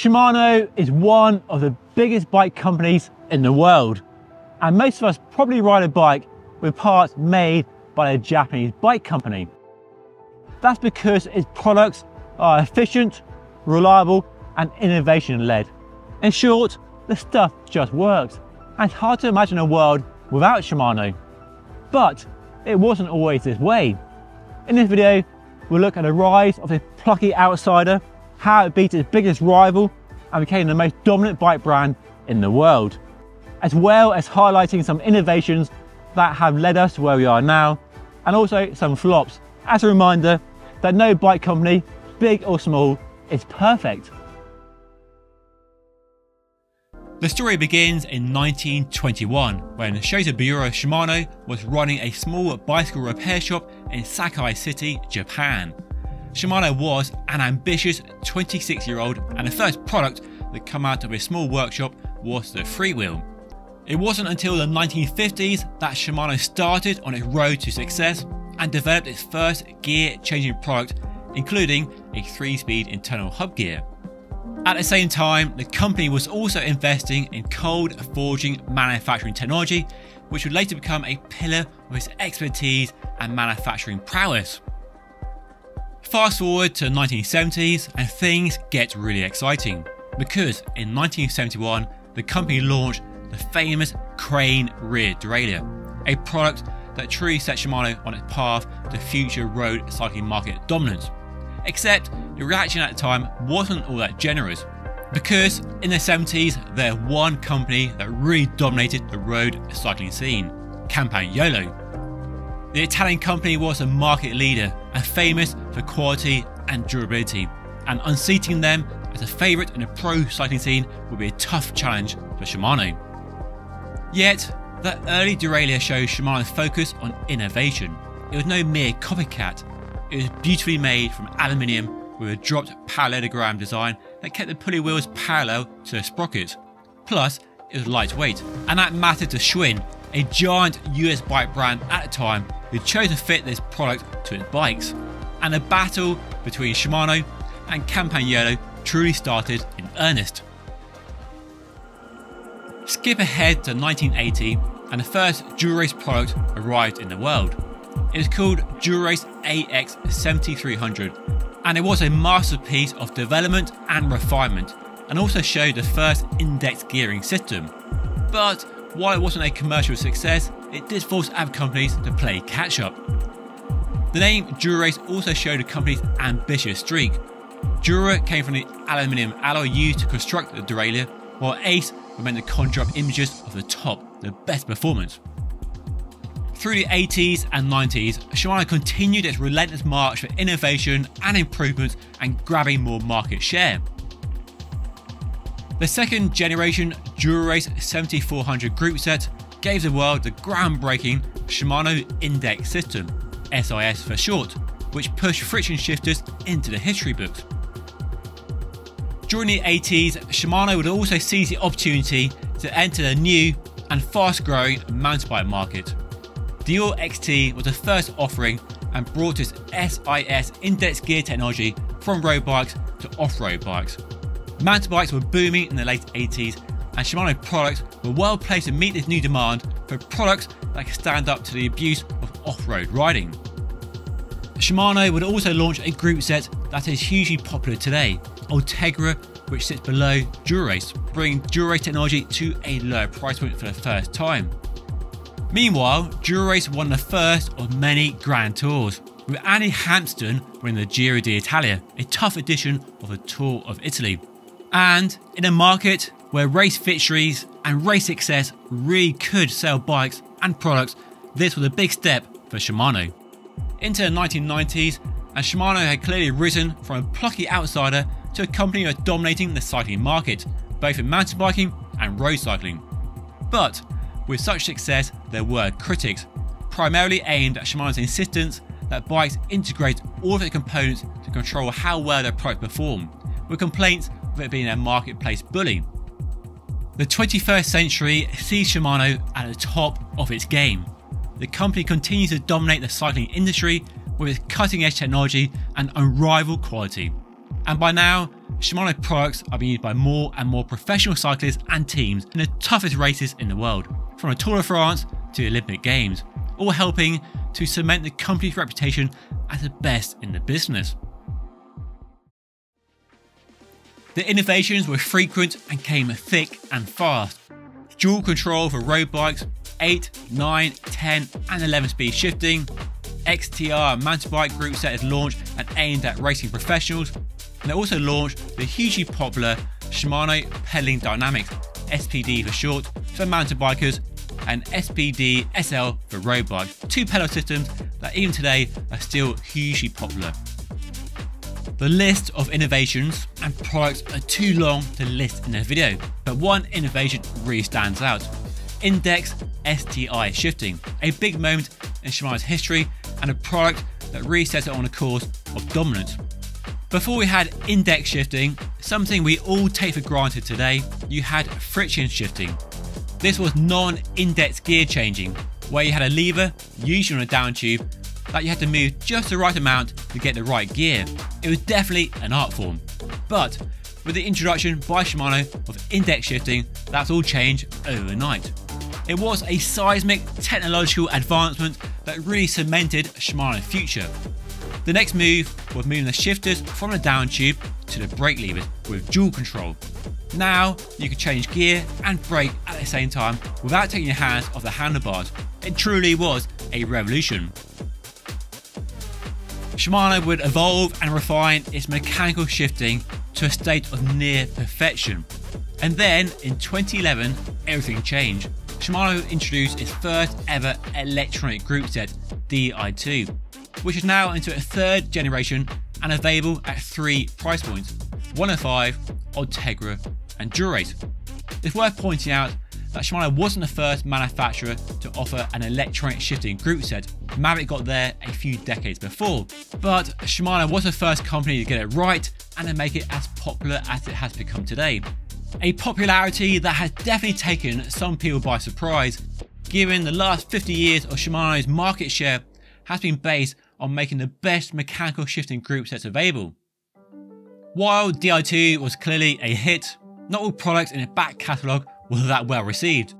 Shimano is one of the biggest bike companies in the world. And most of us probably ride a bike with parts made by a Japanese bike company. That's because its products are efficient, reliable, and innovation led. In short, the stuff just works. And it's hard to imagine a world without Shimano. But it wasn't always this way. In this video, we'll look at the rise of this plucky outsider, how it beat its biggest rival and became the most dominant bike brand in the world, as well as highlighting some innovations that have led us to where we are now, and also some flops, as a reminder that no bike company, big or small, is perfect. The story begins in 1921 when Shozaburo Shimano was running a small bicycle repair shop in Sakai City, Japan. Shimano was an ambitious 26 year old and the first product that came out of a small workshop was the freewheel. It wasn't until the 1950s that Shimano started on its road to success and developed its first gear changing product including a 3-speed internal hub gear. At the same time, the company was also investing in cold forging manufacturing technology, which would later become a pillar of its expertise and manufacturing prowess. Fast forward to the 1970s and things get really exciting because in 1971 the company launched the famous crane rear derailleur, a product that truly set Shimano on its path to future road cycling market dominance. Except the reaction at the time wasn't all that generous because in the 70s there was one company that really dominated the road cycling scene, Campagnolo. The Italian company was a market leader and famous for quality and durability, and unseating them as a favourite in the pro cycling scene would be a tough challenge for Shimano. Yet, the early derailleur shows Shimano's focus on innovation. It was no mere copycat, it was beautifully made from aluminium with a dropped parallelogram design that kept the pulley wheels parallel to the sprocket. Plus, it was lightweight, and that mattered to Schwinn, a giant US bike brand at the time who chose to fit this product to its bikes. And the battle between Shimano and Campagnolo truly started in earnest. Skip ahead to 1980 and the first Dura-Ace product arrived in the world. It was called Dura-Ace AX 7300 and it was a masterpiece of development and refinement and also showed the first index gearing system. But while it wasn't a commercial success, it did force other companies to play catch up. The name Dura-Ace also showed the company's ambitious streak. Dura came from the aluminium alloy used to construct the derailleur, while Ace meant to conjure up images of the top, the best performance. Through the 80s and 90s, Shimano continued its relentless march for innovation and improvements and grabbing more market share. The second generation Dura-Ace 7400 group set gave the world the groundbreaking Shimano Index System, SIS for short, which pushed friction shifters into the history books. During the 80s, Shimano would also seize the opportunity to enter the new and fast growing mountain bike market. Deore XT was the first offering and brought its SIS index gear technology from road bikes to off-road bikes. Mountain bikes were booming in the late 80s and Shimano products were well placed to meet this new demand for products that can stand up to the abuse of off-road riding. Shimano would also launch a group set that is hugely popular today, Ultegra, which sits below Dura-Ace, bringing Dura-Ace technology to a lower price point for the first time. Meanwhile, Dura-Ace won the first of many Grand Tours, with Andy Hampsten winning the Giro d'Italia, a tough edition of the Tour of Italy. And in a market where race victories and race success really could sell bikes and products, this was a big step for Shimano. Into the 1990s, and Shimano had clearly risen from a plucky outsider to a company that dominating the cycling market, both in mountain biking and road cycling. But with such success, there were critics, primarily aimed at Shimano's insistence that bikes integrate all of its components to control how well their products perform, with complaints of it being a marketplace bully. The 21st century sees Shimano at the top of its game. The company continues to dominate the cycling industry with its cutting edge technology and unrivaled quality. And by now, Shimano products are being used by more and more professional cyclists and teams in the toughest races in the world, from the Tour de France to the Olympic Games, all helping to cement the company's reputation as the best in the business. The innovations were frequent and came thick and fast. Dual control for road bikes, 8, 9, 10 and 11 speed shifting, XTR mountain bike group set is launched and aimed at racing professionals, and they also launched the hugely popular Shimano Pedaling Dynamics, SPD for short, for mountain bikers, and SPD SL for road bikes, two pedal systems that even today are still hugely popular. The list of innovations and products are too long to list in a video, but one innovation really stands out. Index STI shifting, a big moment in Shimano's history and a product that really sets it on a course of dominance. Before we had index shifting, something we all take for granted today, you had friction shifting. This was non-index gear changing, where you had a lever, usually on a down tube, that you had to move just the right amount to get the right gear. It was definitely an art form. But with the introduction by Shimano of index shifting, that's all changed overnight. It was a seismic technological advancement that really cemented Shimano's future. The next move was moving the shifters from the down tube to the brake levers with dual control. Now you can change gear and brake at the same time without taking your hands off the handlebars. It truly was a revolution. Shimano would evolve and refine its mechanical shifting to a state of near perfection. And then in 2011, everything changed. Shimano introduced its first ever electronic group set, Di2, which is now into its third generation and available at three price points 105, Ultegra, and Dura-Ace. It's worth pointing out that Shimano wasn't the first manufacturer to offer an electronic shifting group set. Mavic got there a few decades before, but Shimano was the first company to get it right and to make it as popular as it has become today. A popularity that has definitely taken some people by surprise, given the last 50 years of Shimano's market share has been based on making the best mechanical shifting group sets available. While Di2 was clearly a hit, not all products in its back catalogue were that well received.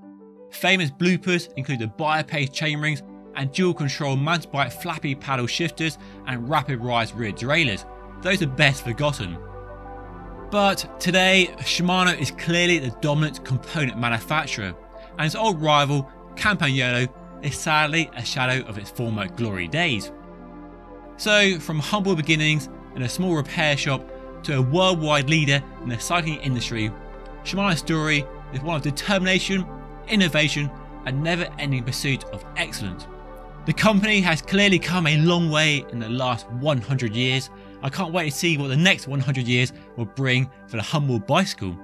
Famous bloopers include the Biopace chainrings and dual control bike flappy paddle shifters and rapid rise rear derailleurs. Those are best forgotten. But today, Shimano is clearly the dominant component manufacturer, and its old rival, Campagnolo, is sadly a shadow of its former glory days. So, from humble beginnings in a small repair shop to a worldwide leader in the cycling industry, Shimano's story is one of determination, innovation, and never ending pursuit of excellence. The company has clearly come a long way in the last 100 years. I can't wait to see what the next 100 years will bring for the humble bicycle.